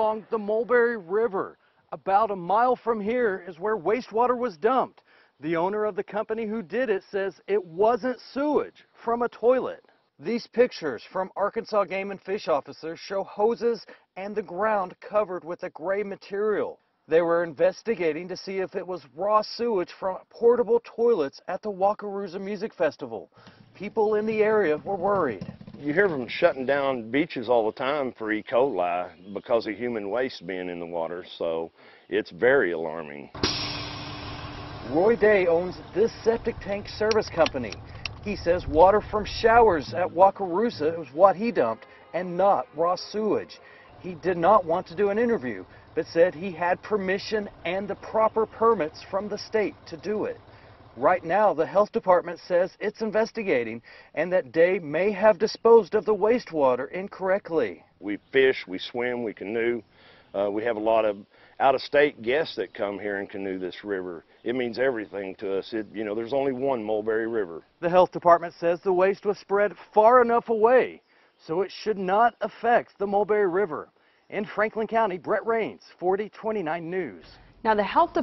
along the Mulberry River. About a mile from here is where wastewater was dumped. The owner of the company who did it says it wasn't sewage from a toilet. These pictures from Arkansas Game and Fish officers show hoses and the ground covered with a gray material. They were investigating to see if it was raw sewage from portable toilets at the Wakarusa Music Festival. People in the area were worried. You hear them shutting down beaches all the time for E. coli because of human waste being in the water, so it's very alarming. Roy Day owns this septic tank service company. He says water from showers at Wakarusa was what he dumped and not raw sewage. He did not want to do an interview, but said he had permission and the proper permits from the state to do it. Right now, the health department says it's investigating and that Day may have disposed of the wastewater incorrectly. We fish, we swim, we canoe. Uh, we have a lot of out-of-state guests that come here and canoe this river. It means everything to us. It, you know, there's only one Mulberry River. The health department says the waste was spread far enough away, so it should not affect the Mulberry River. In Franklin County, Brett Rains, 4029 News. Now, the health